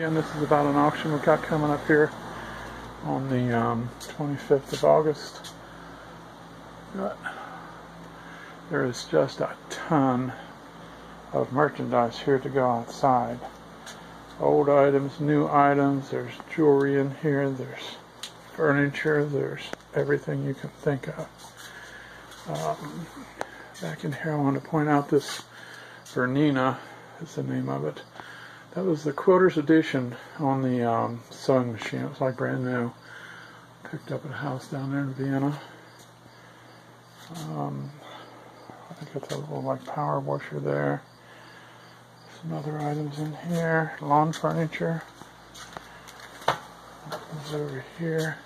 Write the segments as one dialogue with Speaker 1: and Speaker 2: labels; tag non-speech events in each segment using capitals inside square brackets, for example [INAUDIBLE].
Speaker 1: Again, this is about an auction we've got coming up here on the um, 25th of August. But there is just a ton of merchandise here to go outside. Old items, new items, there's jewelry in here, there's furniture, there's everything you can think of. Um, back in here I want to point out this Bernina is the name of it. That was the quilter's edition on the um, sewing machine. It was like brand new. Picked up at a house down there in Vienna. Um, I think it's a little like power washer there. Some other items in here. Lawn furniture. Over here.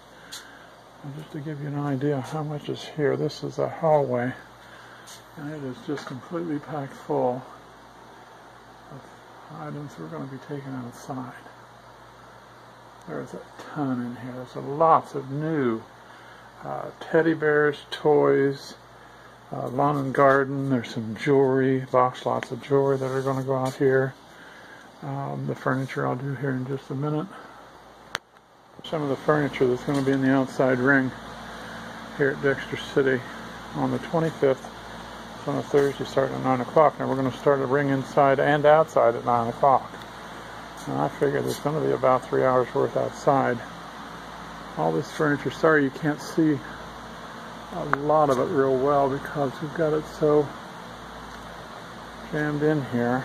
Speaker 1: And just to give you an idea how much is here, this is a hallway. And it is just completely packed full items we're going to be taking outside. There's a ton in here. There's a lots of new uh, teddy bears, toys, uh, lawn and garden. There's some jewelry, box lots of jewelry that are going to go out here. Um, the furniture I'll do here in just a minute. Some of the furniture that's going to be in the outside ring here at Dexter City on the 25th on a Thursday starting at 9 o'clock. Now we're going to start a ring inside and outside at 9 o'clock. I figure there's going to be about three hours worth outside. All this furniture, sorry you can't see a lot of it real well because we've got it so jammed in here.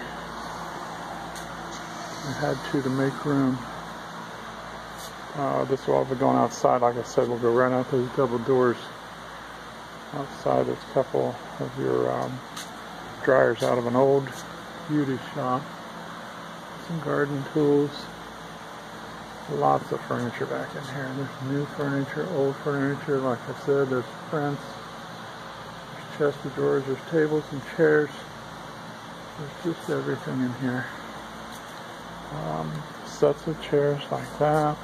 Speaker 1: I had to to make room. Uh, this will all be going outside. Like I said, we'll go right out those double doors. Outside, there's a couple of your um, dryers out of an old beauty shop. Some garden tools. Lots of furniture back in here. There's new furniture, old furniture. Like I said, there's prints. There's chest of drawers. There's tables and chairs. There's just everything in here. Um, sets of chairs like that.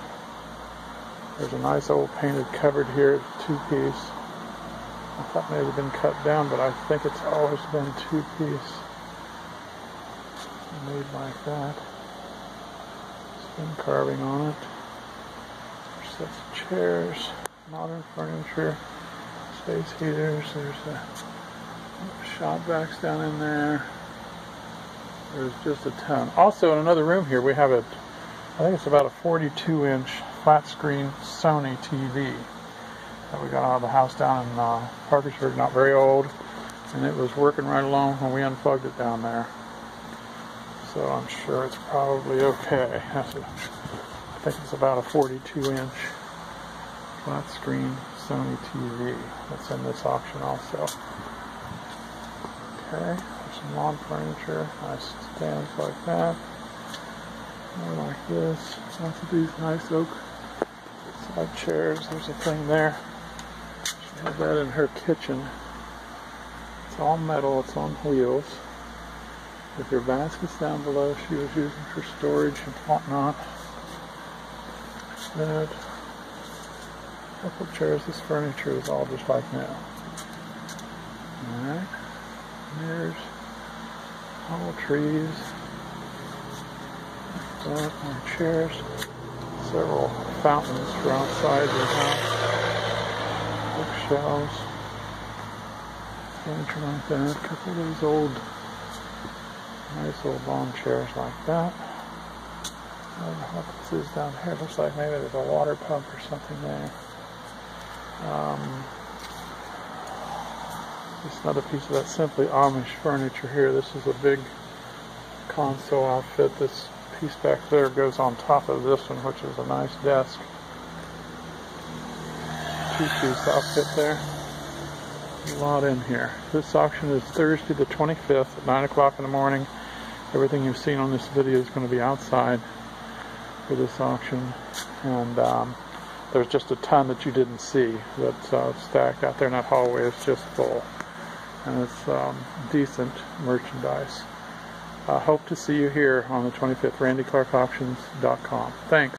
Speaker 1: There's a nice old painted cupboard here, two-piece. I thought maybe been cut down, but I think it's always been two-piece. Made like that. Spin carving on it. There's sets of chairs, modern furniture, space heaters. There's a shop vacs down in there. There's just a ton. Also, in another room here, we have a, I think it's about a 42-inch flat screen Sony TV that we got out of the house down in uh, Parkersburg, not very old, and it was working right along when we unplugged it down there. So I'm sure it's probably okay. [LAUGHS] That's a, I think it's about a 42 inch flat screen Sony TV that's in this auction also. Okay, there's some lawn furniture, nice stands like that. More like this. Lots of these nice oak side chairs. There's a thing there have that in her kitchen. It's all metal, it's on wheels. With her baskets down below she was using for storage and whatnot. That couple chairs, this furniture is all just like now. Alright. Mirrors. All trees. Dark more chairs. Several fountains for outside the house bookshelves, furniture like that, a couple of these old, nice old lawn chairs like that. What this is down here. Looks like maybe there's a water pump or something there. Um, just another piece of that simply Amish furniture here. This is a big console outfit. This piece back there goes on top of this one, which is a nice desk two-piece outfit there. A lot in here. This auction is Thursday the 25th at 9 o'clock in the morning. Everything you've seen on this video is going to be outside for this auction. And um, there's just a ton that you didn't see that's uh, stacked out there in that hallway. It's just full. And it's um, decent merchandise. I hope to see you here on the 25th, randyclarkauctions.com. Thanks.